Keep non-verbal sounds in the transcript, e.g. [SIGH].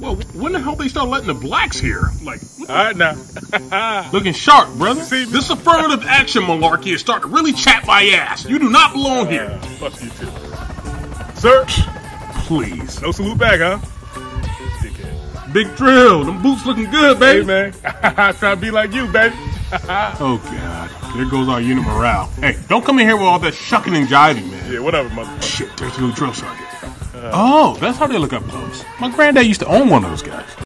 Well, when the hell they start letting the blacks here? Like, All right now. [LAUGHS] looking sharp, brother. See? This affirmative action malarkey is starting to really chat my ass. You do not belong here. Uh, fuck you too. Sir, Please. no salute back, huh? Big drill. Them boots looking good, Hey baby. man, [LAUGHS] trying to be like you, baby. [LAUGHS] Oh, God. There goes our unit morale. Hey, don't come in here with all that shucking and jiving, man. Yeah, whatever, motherfucker. Shit, there's the new drill sergeant. oh, that's how they look up close. My granddad used to own one of those guys.